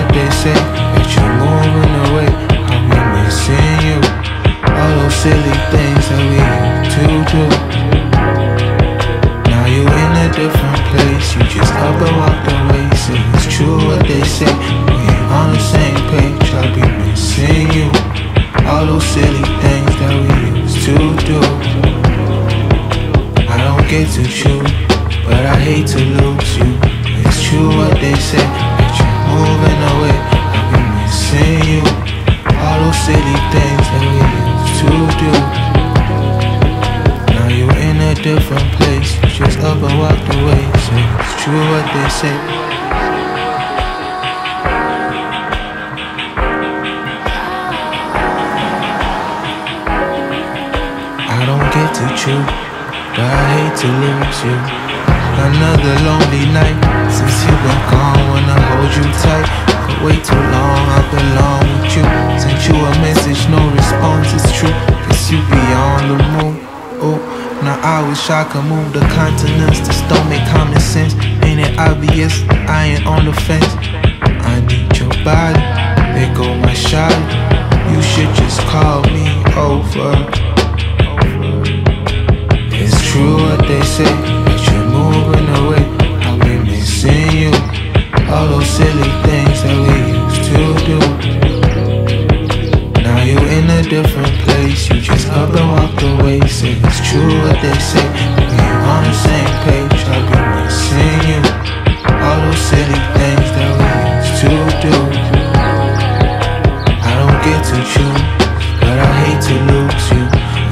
what they say That you're moving away. I'm missing you. All those silly things that we used to do. Now you're in a different place. You just up and walked away So it's true what they say. We ain't on the same page. I'll be missing you. All those silly things that we used to do. I don't get to choose But I hate to lose you. It's true what they say. Do. Now you're in a different place. You just up and walked away. Say it's true what they say. I don't get to choose, but I hate to lose you. Another lonely night since you've been gone. I could move the continents. This don't make common sense. Ain't it obvious? I ain't on the fence. I need your body. There go my shot. You should just call me over. It's true what they say that you're moving away. I've been missing you. All those silly things that we used to do. Now you're in a different place. You just up and walked away. Say it's true what they say. We ain't on the same page. I've been missing you. All those silly things that we used to do. I don't get to choose, but I hate to lose you.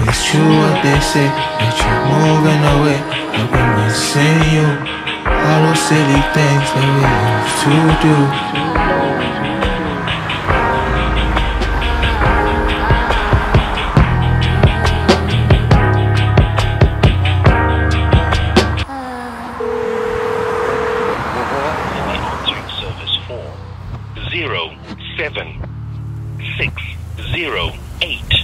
It's true what they say that you're moving away. I've been missing you. All those silly things that we used to do. zero seven six zero eight.